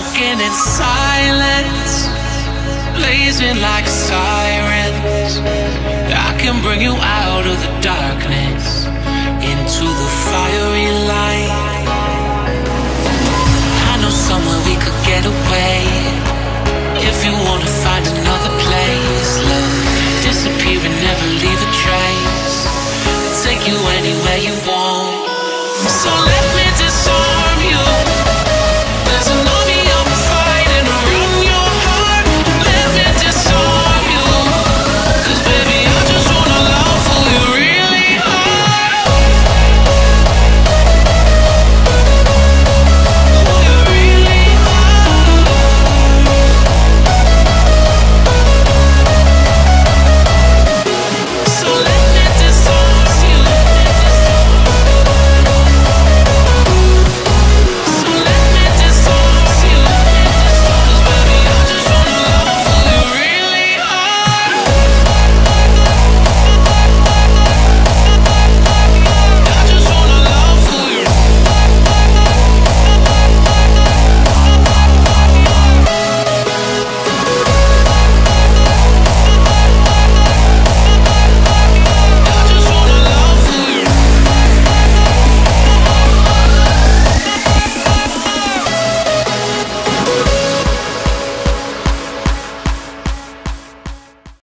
in silence, blazing like sirens. I can bring you out of the darkness into the fiery light. I know somewhere we could get away. If you wanna find another place, look, disappear and never leave a trace. Take you anywhere you want. So let me.